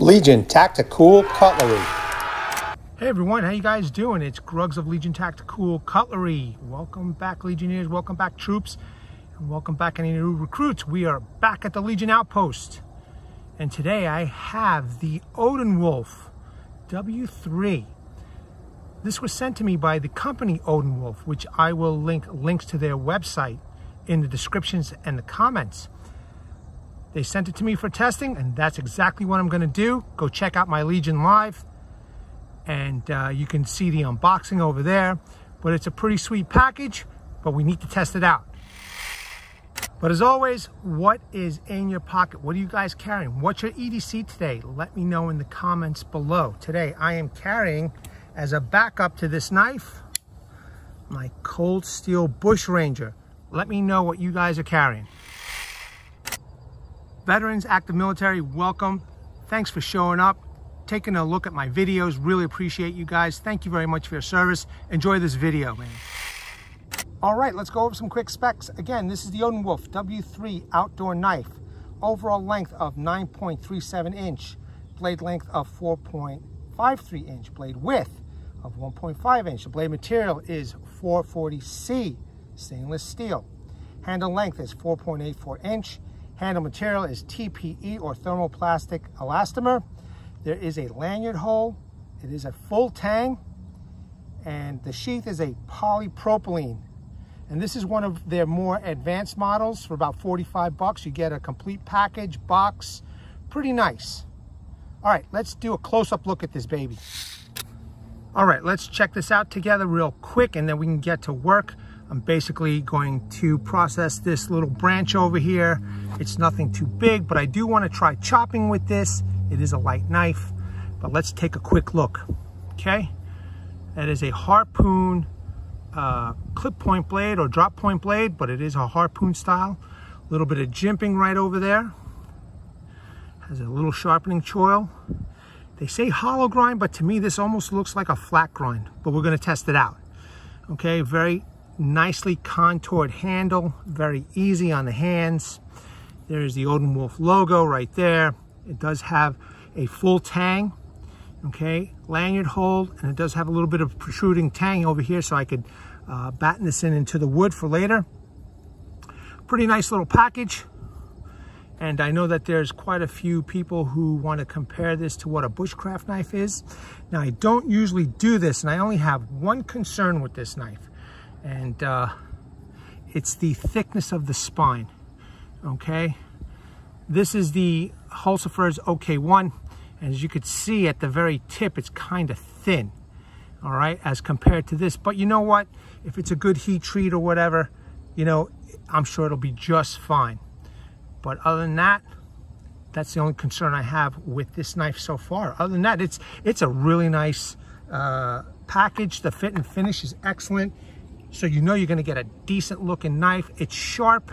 Legion Tacticool Cutlery. Hey everyone, how you guys doing? It's Grugs of Legion Tacticool Cutlery. Welcome back Legionnaires, welcome back troops, and welcome back any new recruits. We are back at the Legion Outpost. And today I have the OdenWolf W3. This was sent to me by the company OdenWolf, which I will link links to their website in the descriptions and the comments. They sent it to me for testing, and that's exactly what I'm going to do. Go check out my Legion Live, and uh, you can see the unboxing over there. But it's a pretty sweet package, but we need to test it out. But as always, what is in your pocket? What are you guys carrying? What's your EDC today? Let me know in the comments below. Today, I am carrying, as a backup to this knife, my Cold Steel Bush Ranger. Let me know what you guys are carrying. Veterans, active military, welcome. Thanks for showing up, taking a look at my videos. Really appreciate you guys. Thank you very much for your service. Enjoy this video, man. All right, let's go over some quick specs. Again, this is the OdenWolf W3 outdoor knife. Overall length of 9.37 inch, blade length of 4.53 inch, blade width of 1.5 inch. The blade material is 440C stainless steel. Handle length is 4.84 inch Handle material is TPE or thermoplastic elastomer. There is a lanyard hole. It is a full tang. And the sheath is a polypropylene. And this is one of their more advanced models for about 45 bucks. You get a complete package, box, pretty nice. All right, let's do a close-up look at this baby. All right, let's check this out together real quick and then we can get to work. I'm basically going to process this little branch over here. It's nothing too big, but I do want to try chopping with this. It is a light knife, but let's take a quick look, okay? That is a harpoon uh, clip point blade or drop point blade, but it is a harpoon style. A little bit of jimping right over there. Has a little sharpening choil. They say hollow grind, but to me this almost looks like a flat grind, but we're gonna test it out. Okay, very nicely contoured handle, very easy on the hands. There's the OdenWolf logo right there. It does have a full tang, okay, lanyard hold, and it does have a little bit of protruding tang over here so I could uh, batten this in into the wood for later. Pretty nice little package. And I know that there's quite a few people who want to compare this to what a bushcraft knife is. Now, I don't usually do this, and I only have one concern with this knife and uh, it's the thickness of the spine, okay? This is the Hultafors OK1, and as you could see at the very tip, it's kind of thin, all right, as compared to this. But you know what? If it's a good heat treat or whatever, you know, I'm sure it'll be just fine. But other than that, that's the only concern I have with this knife so far. Other than that, it's it's a really nice uh, package. The fit and finish is excellent. So you know you're gonna get a decent looking knife. It's sharp,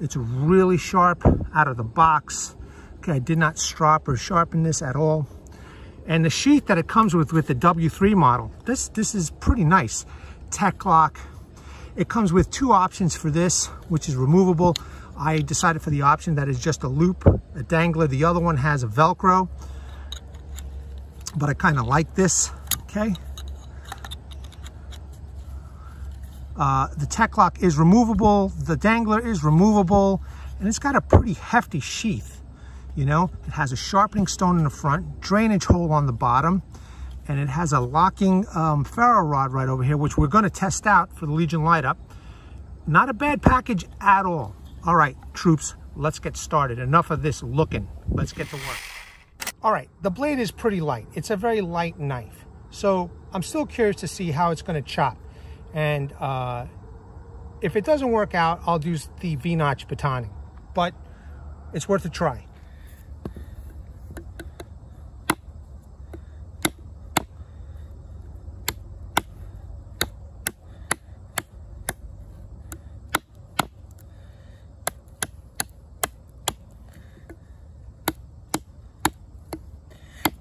it's really sharp out of the box. Okay, I did not strop or sharpen this at all. And the sheath that it comes with with the W3 model, this, this is pretty nice. Tek-Lok. It comes with two options for this, which is removable. I decided for the option that is just a loop, a dangler. The other one has a Velcro, but I kind of like this, okay? Uh, the Tek-Lok is removable, the dangler is removable, and it's got a pretty hefty sheath. You know, it has a sharpening stone in the front, drainage hole on the bottom, and it has a locking um, ferro rod right over here, which we're gonna test out for the Legion light up. Not a bad package at all. All right, troops, let's get started. Enough of this looking. Let's get to work. All right, the blade is pretty light. It's a very light knife. So I'm still curious to see how it's gonna chop. And uh, if it doesn't work out, I'll do the V-notch batoning. But it's worth a try.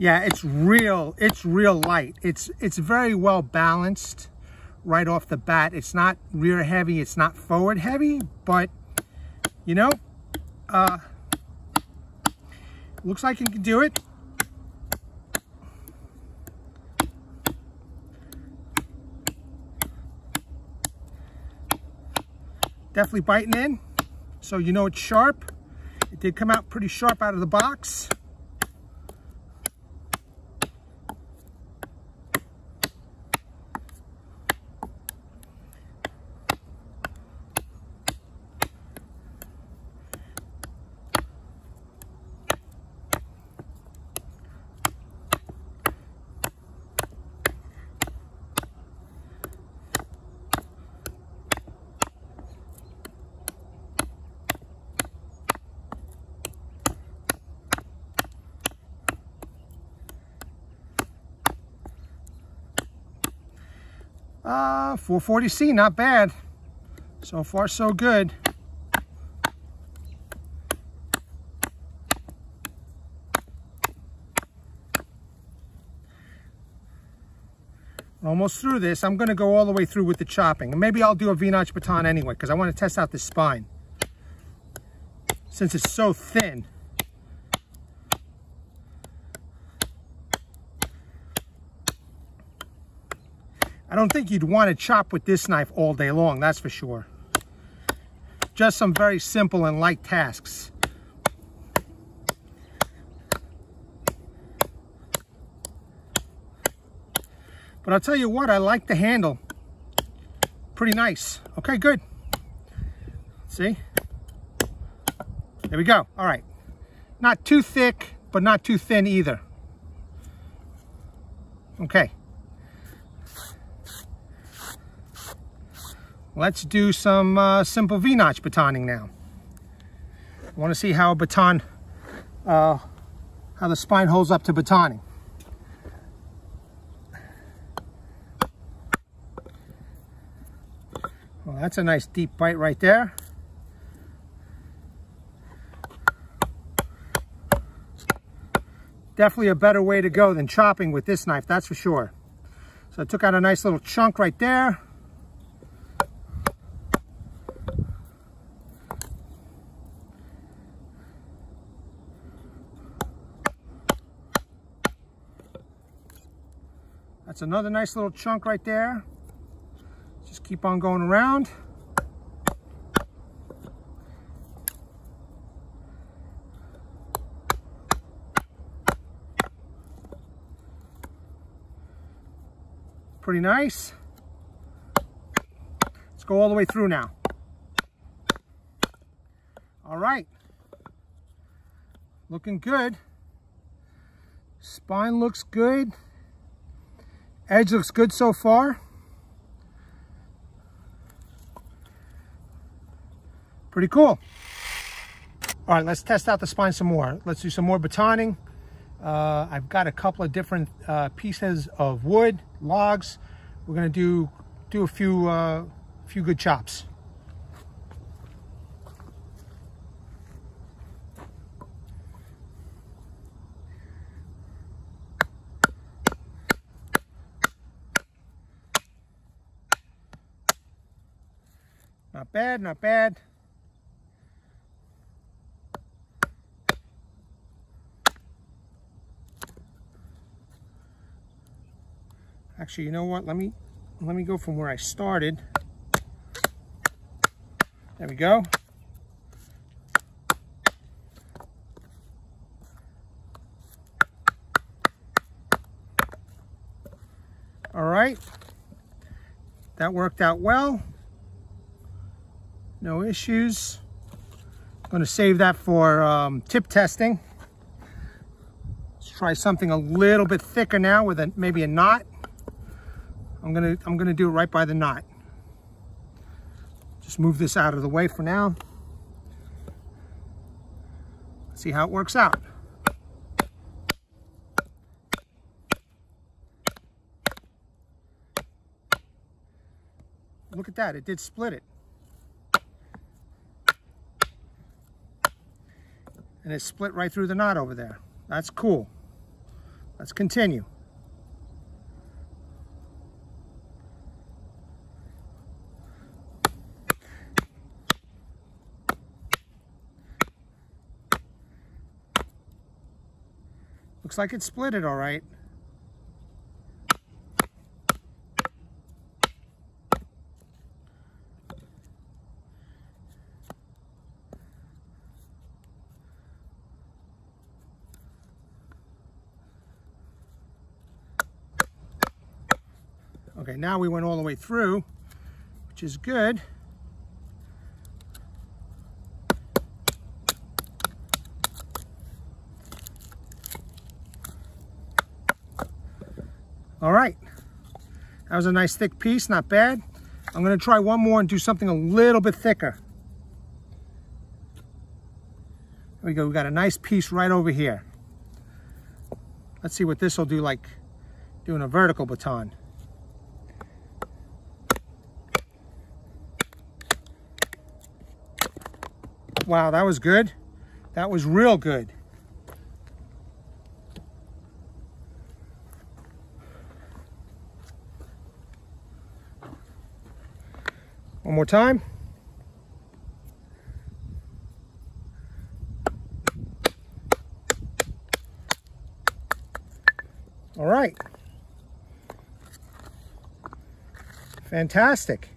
yeah it's real it's real light it's it's very well balanced right off the bat. It's not rear heavy, it's not forward heavy, but you know, uh, looks like you can do it. Definitely biting in, so you know it's sharp. It did come out pretty sharp out of the box. 440C, not bad. So far, so good. almost through this. I'm going to go all the way through with the chopping. And maybe I'll do a V-notch baton anyway, because I want to test out the spine. Since it's so thin. I don't think you'd want to chop with this knife all day long, that's for sure. Just some very simple and light tasks. But I'll tell you what, I like the handle. Pretty nice. Okay, good. See? There we go. All right. Not too thick, but not too thin either. Okay. Let's do some uh, simple V-notch batoning now. I want to see how a baton, uh, how the spine holds up to batoning. Well, that's a nice deep bite right there. Definitely a better way to go than chopping with this knife, that's for sure. So I took out a nice little chunk right there. That's another nice little chunk right there. Just keep on going around. Pretty nice. Let's go all the way through now. All right. Looking good. Spine looks good. Edge looks good so far. Pretty cool. All right, let's test out the spine some more. Let's do some more batoning. Uh, I've got a couple of different uh, pieces of wood, logs. We're gonna do do a few uh, few good chops. Bad, not bad. Actually, you know what? Let me let me go from where I started. There we go. All right. That worked out well. No issues. I'm going to save that for um, tip testing. Let's try something a little bit thicker now with a, maybe a knot. I'm gonna I'm gonna do it right by the knot. Just move this out of the way for now. See how it works out. Look at that, it did split it. And it split right through the knot over there. That's cool. Let's continue. Looks like it split it all right. Now we went all the way through, which is good. All right, that was a nice thick piece, not bad. I'm gonna try one more and do something a little bit thicker. There we go, we got a nice piece right over here. Let's see what this will do like doing a vertical baton. Wow, that was good. That was real good. One more time. All right. Fantastic.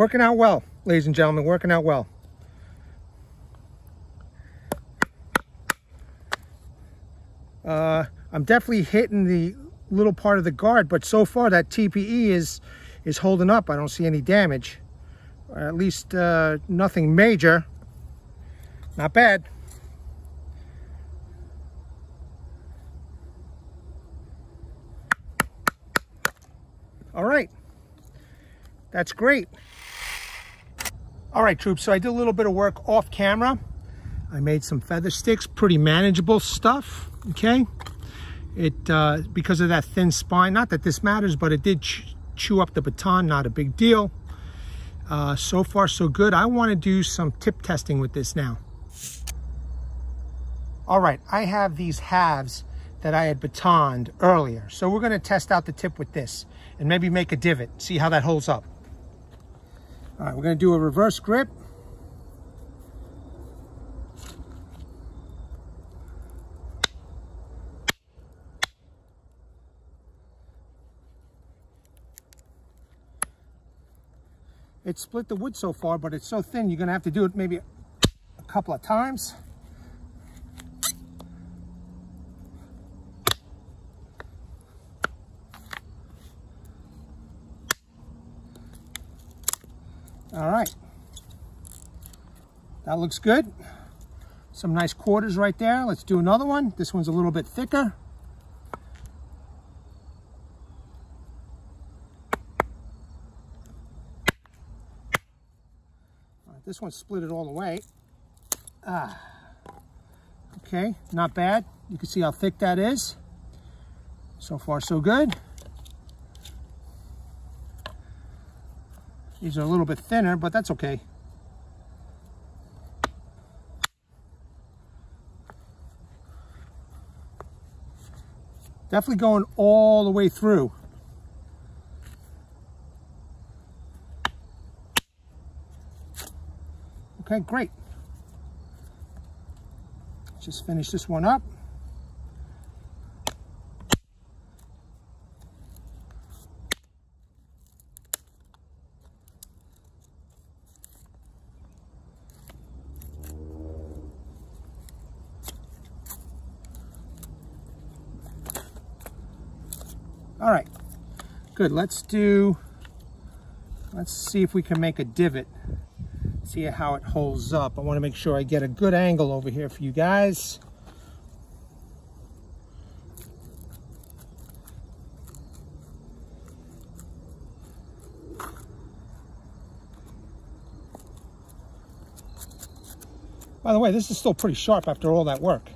Working out well, ladies and gentlemen, working out well. Uh, I'm definitely hitting the little part of the guard, but so far that TPE is is holding up. I don't see any damage, or at least uh, nothing major. Not bad. All right, that's great. All right, troops, so I did a little bit of work off camera. I made some feather sticks, pretty manageable stuff, okay? It, uh, because of that thin spine, not that this matters, but it did chew up the baton, not a big deal. Uh, so far, so good. I wanna do some tip testing with this now. All right, I have these halves that I had batoned earlier. So we're gonna test out the tip with this and maybe make a divot, see how that holds up. All right, we're gonna do a reverse grip. It split the wood so far, but it's so thin, you're gonna have to do it maybe a couple of times. All right. That looks good. Some nice quarters right there. Let's do another one. This one's a little bit thicker. this one split it all the way. Ah. Okay, not bad. You can see how thick that is. So far, so good. These are a little bit thinner, but that's okay. Definitely going all the way through. Okay, great. Just finish this one up. All right, good. Let's do, let's see if we can make a divot. See how it holds up. I want to make sure I get a good angle over here for you guys. By the way, this is still pretty sharp after all that work.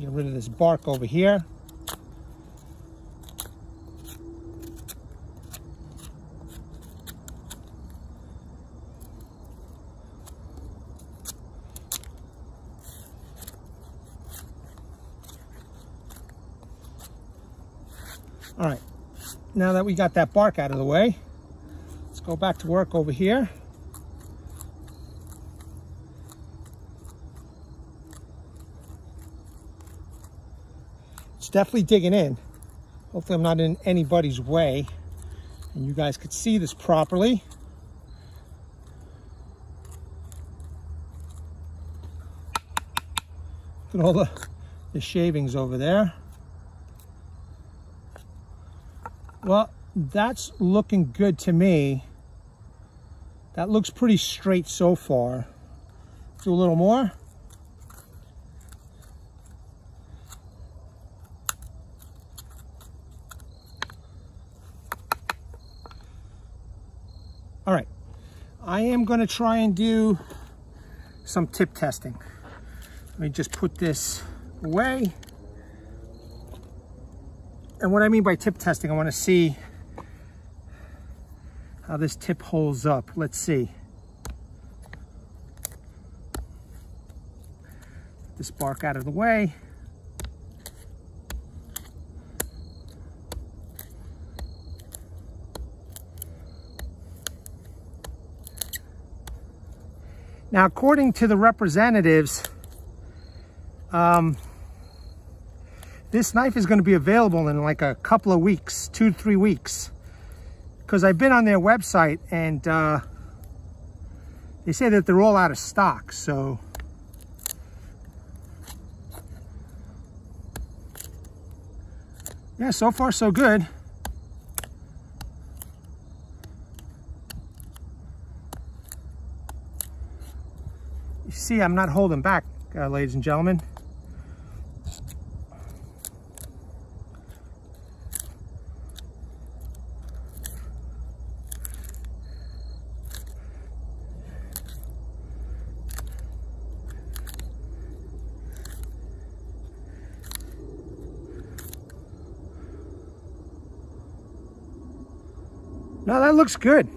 Get rid of this bark over here. All right, now that we got that bark out of the way, let's go back to work over here. It's definitely digging in. Hopefully I'm not in anybody's way and you guys could see this properly. Look at all the, the shavings over there. Well, that's looking good to me. That looks pretty straight so far. Do a little more. All right, I am gonna try and do some tip testing. Let me just put this away. And what I mean by tip testing, I wanna see how this tip holds up. Let's see. This bark out of the way. Now, according to the representatives, um, this knife is going to be available in like a couple of weeks, two to three weeks. Because I've been on their website and uh, they say that they're all out of stock. So yeah, so far so good. You see I'm not holding back, uh, ladies and gentlemen. Now that looks good.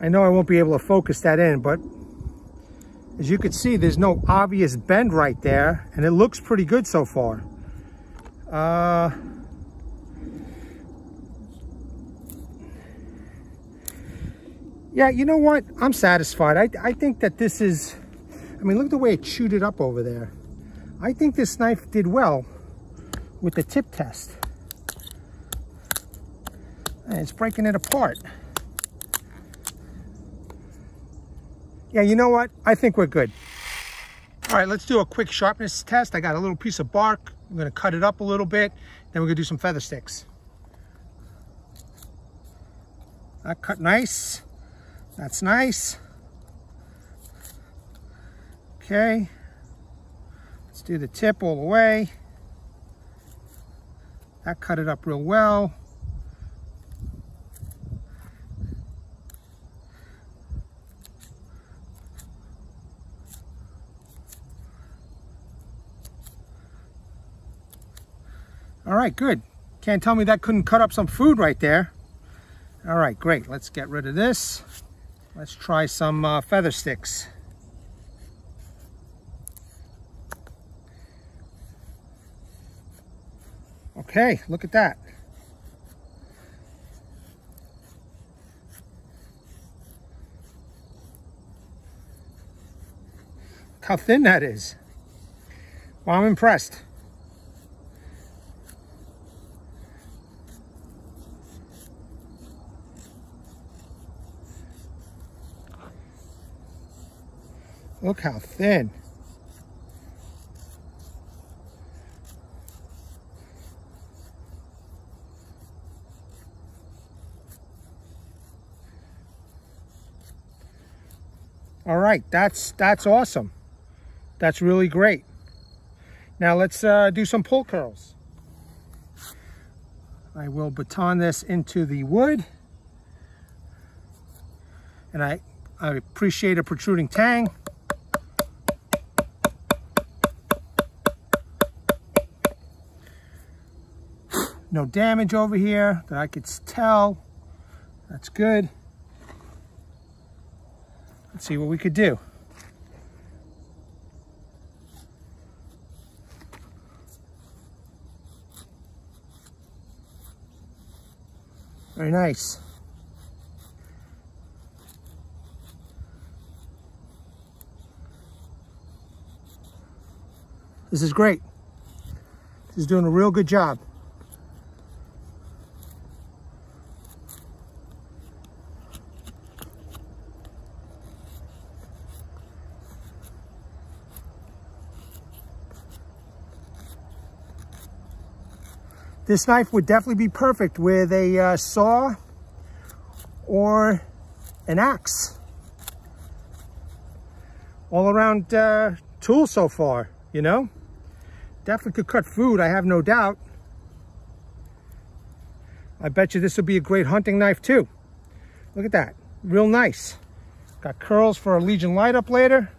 I know I won't be able to focus that in, but as you can see, there's no obvious bend right there, and it looks pretty good so far. Uh, yeah, you know what? I'm satisfied. I, I think that this is, I mean, look at the way it chewed it up over there. I think this knife did well with the tip test. And it's breaking it apart. Yeah, you know what? I think we're good. All right, let's do a quick sharpness test. I got a little piece of bark. I'm gonna cut it up a little bit. Then we're gonna do some feather sticks. That cut nice. That's nice. Okay. Let's do the tip all the way. That cut it up real well. All right, good. Can't tell me that couldn't cut up some food right there. All right, great. Let's get rid of this. Let's try some uh, feather sticks. Okay, look at that. Look how thin that is. Well, I'm impressed. Look how thin. All right, that's that's awesome. That's really great. Now let's uh, do some pull curls. I will baton this into the wood. And I, I appreciate a protruding tang. No damage over here that I could tell. That's good. Let's see what we could do. Very nice. This is great. This is doing a real good job. This knife would definitely be perfect with a uh, saw or an axe. All around uh, tool so far, you know? Definitely could cut food, I have no doubt. I bet you this would be a great hunting knife too. Look at that, real nice. Got curls for a Legion light up later.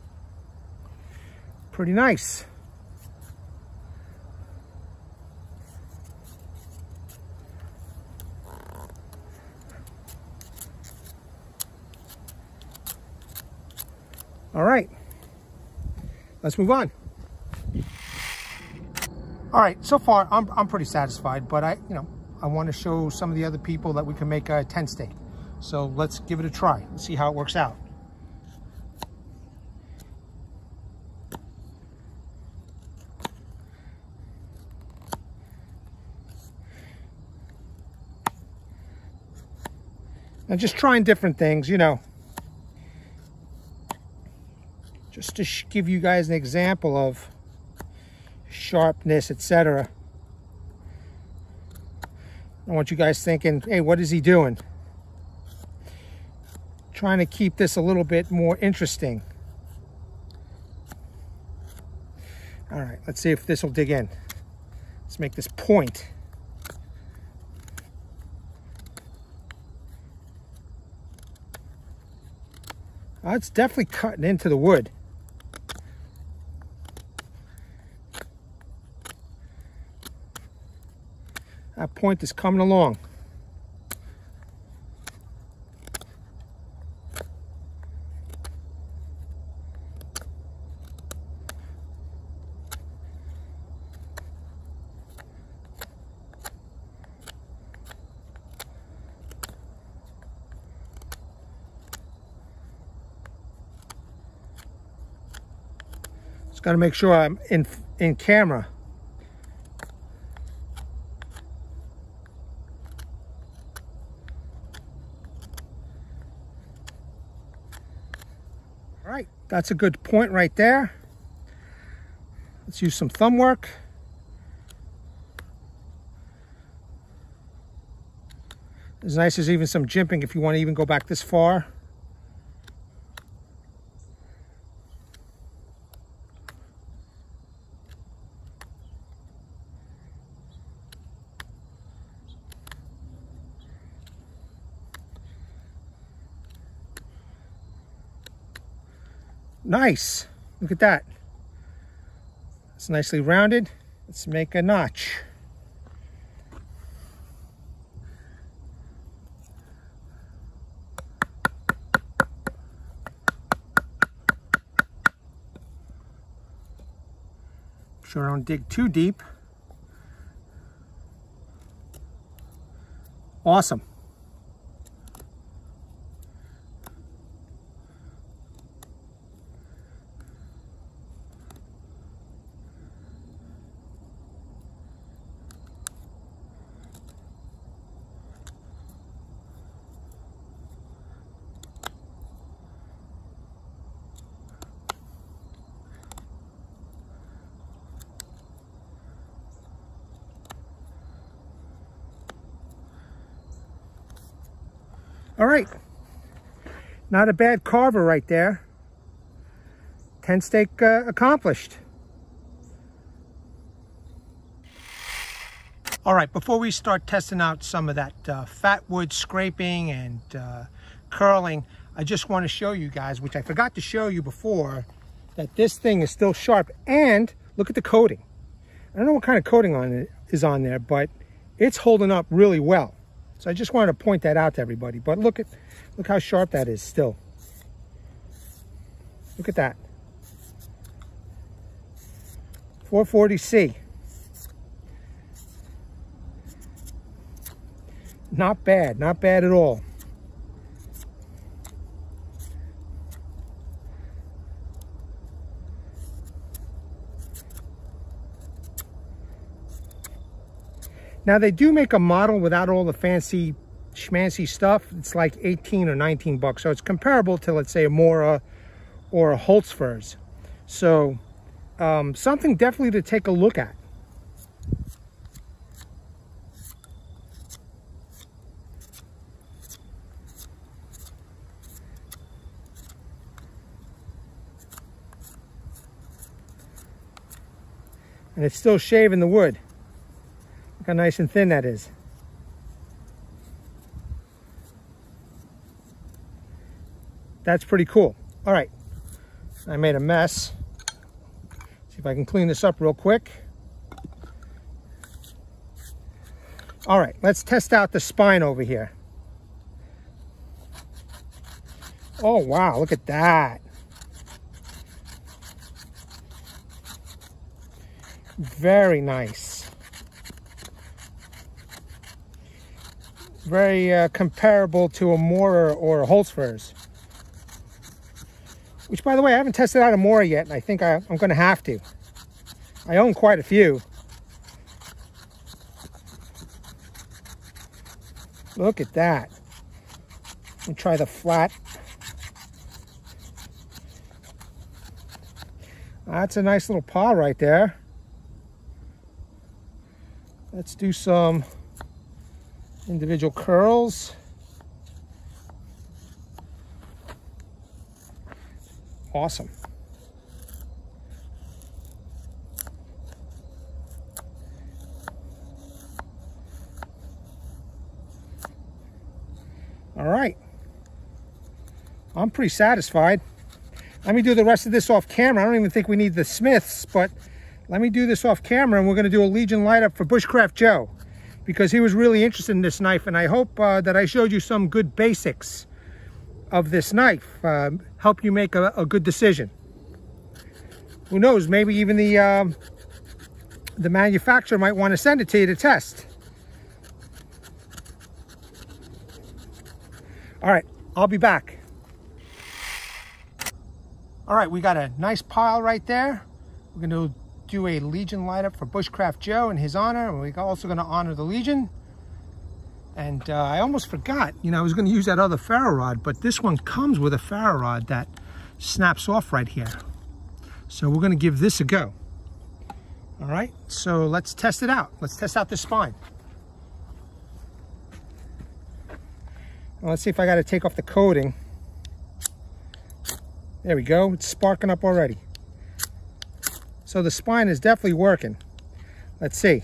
Pretty nice. All right, let's move on. All right, so far I'm, I'm pretty satisfied, but I, you know, I want to show some of the other people that we can make a tent stake. So let's give it a try and see how it works out. And just trying different things, you know, just to give you guys an example of sharpness, etc. I want you guys thinking, hey, what is he doing? Trying to keep this a little bit more interesting. All right, let's see if this will dig in. Let's make this point. Oh, it's definitely cutting into the wood. That point is coming along. Just got to make sure I'm in in camera. All right, that's a good point right there. Let's use some thumb work. As nice as even some jimping if you want to even go back this far. Nice. Look at that. It's nicely rounded. Let's make a notch. Sure don't dig too deep. Awesome. All right, not a bad carver right there. Tent stake uh, accomplished. All right, before we start testing out some of that uh, fat wood scraping and uh, curling, I just want to show you guys, which I forgot to show you before, that this thing is still sharp. And look at the coating. I don't know what kind of coating on it is on there, but it's holding up really well. So I just wanted to point that out to everybody. But look at look how sharp that is still. Look at that. 440C. Not bad, not bad at all. Now they do make a model without all the fancy schmancy stuff. It's like 18 or 19 bucks. So it's comparable to let's say a Mora or a Hultafors. So um, something definitely to take a look at. And it's still shaving the wood. Look how nice and thin that is. That's pretty cool. All right, I made a mess. See if I can clean this up real quick. All right, let's test out the spine over here. Oh, wow, look at that. Very nice. Very uh, comparable to a Mora or a Hultafors. Which, by the way, I haven't tested out a Mora yet, and I think I, I'm going to have to. I own quite a few. Look at that. Let me try the flat. That's a nice little paw right there. Let's do some individual curls. Awesome. All right. I'm pretty satisfied. Let me do the rest of this off camera. I don't even think we need the Smiths, but let me do this off camera and we're gonna do a Legion light up for Bushcraft Joe because he was really interested in this knife and I hope uh, that I showed you some good basics of this knife uh, help you make a, a, good decision. Who knows, maybe even the, uh, the manufacturer might want to send it to you to test. All right, I'll be back. All right, we got a nice pile right there. We're going to do a Legion light up for Bushcraft Joe in his honor. And we're also going to honor the Legion. And uh, I almost forgot, you know, I was going to use that other ferro rod, but this one comes with a ferro rod that snaps off right here. So we're going to give this a go. All right, so let's test it out. Let's test out the spine. Let's see if I got to take off the coating. There we go. It's sparking up already. So the spine is definitely working. Let's see.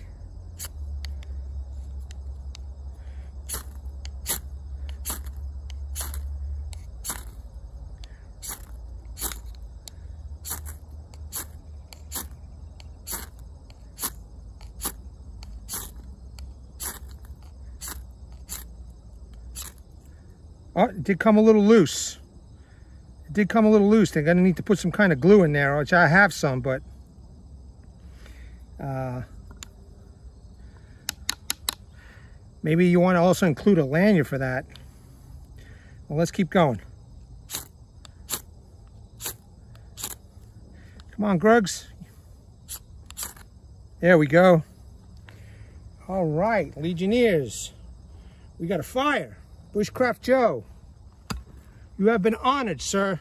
Oh, it did come a little loose. It did come a little loose. They're going to need to put some kind of glue in there, which I have some, but... Uh, maybe you want to also include a lanyard for that. Well, let's keep going. Come on, Grugs. There we go. All right, Legionnaires. We got a fire. Bushcraft Joe, you have been honored, sir.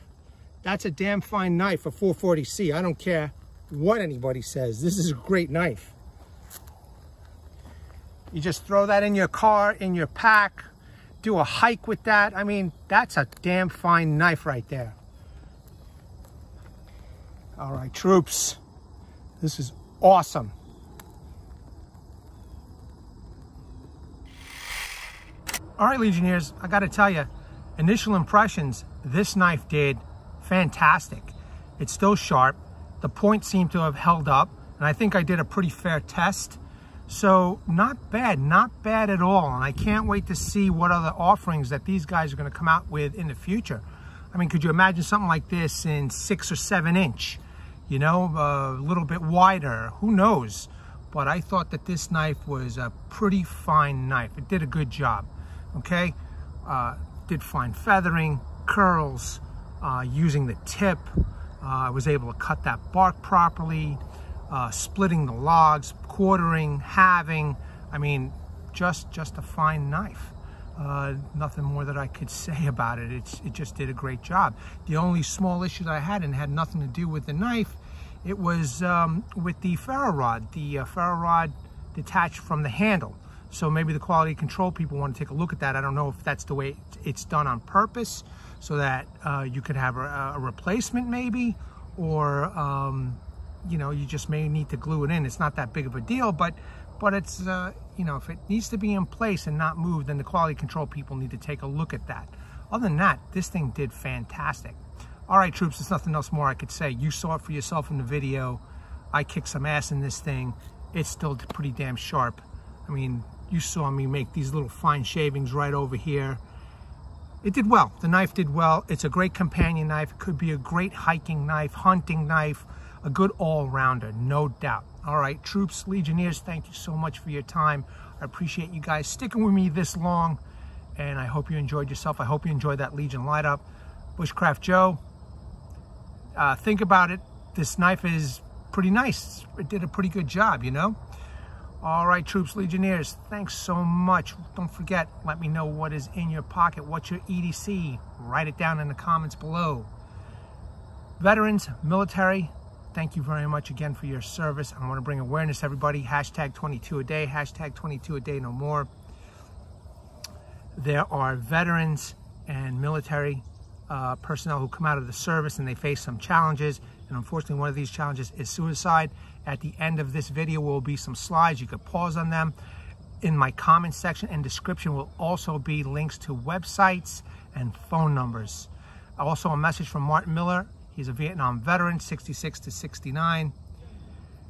That's a damn fine knife, a 440C. I don't care what anybody says. This is a great knife. You just throw that in your car, in your pack, do a hike with that. I mean, that's a damn fine knife right there. All right, troops. This is awesome. All right, Legionnaires, I gotta tell you, initial impressions, this knife did fantastic. It's still sharp. The point seemed to have held up, and I think I did a pretty fair test. So not bad, not bad at all. And I can't wait to see what other offerings that these guys are gonna come out with in the future. I mean, could you imagine something like this in six or seven inch? You know, a little bit wider, who knows? but I thought that this knife was a pretty fine knife. It did a good job, okay? Uh, did fine feathering, curls, uh, using the tip. Uh, I was able to cut that bark properly, uh, splitting the logs, quartering, halving. I mean, just, just a fine knife. Uh, nothing more that I could say about it. It's, it just did a great job. The only small issue that I had, and had nothing to do with the knife, it was um, with the ferro rod. The uh, ferro rod detached from the handle. So maybe the quality control people want to take a look at that. I don't know if that's the way it's done on purpose so that uh, you could have a, a replacement maybe, or um, you know, you just may need to glue it in. It's not that big of a deal, but but it's, uh, you know, if it needs to be in place and not moved, then the quality control people need to take a look at that. Other than that, this thing did fantastic. All right, troops, there's nothing else more I could say. You saw it for yourself in the video. I kicked some ass in this thing. It's still pretty damn sharp. I mean, you saw me make these little fine shavings right over here. It did well. The knife did well. It's a great companion knife. It could be a great hiking knife, hunting knife, a good all-rounder, no doubt. All right, troops, Legionnaires, thank you so much for your time. I appreciate you guys sticking with me this long, and I hope you enjoyed yourself. I hope you enjoyed that Legion light up. Bushcraft Joe, uh, think about it. This knife is pretty nice. It did a pretty good job, you know? All right, troops, Legionnaires, thanks so much. Don't forget, let me know what is in your pocket. What's your EDC? Write it down in the comments below. Veterans, military, thank you very much again for your service. I want to bring awareness, everybody. Hashtag 22 a day, hashtag 22 a day no more. There are veterans and military uh, personnel who come out of the service and they face some challenges. And unfortunately, one of these challenges is suicide. At the end of this video will be some slides. You could pause on them. In my comment section and description will also be links to websites and phone numbers. Also a message from Martin Miller He's a Vietnam veteran, 66 to 69.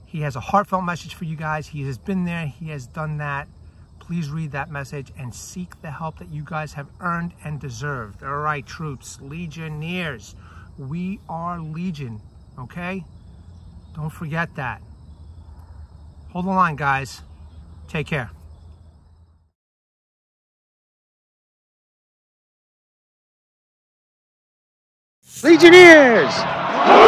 He has a heartfelt message for you guys. He has been there. He has done that. Please read that message and seek the help that you guys have earned and deserved. All right, troops, Legionnaires. We are Legion, okay? Don't forget that. Hold the line, guys. Take care. Legionnaires!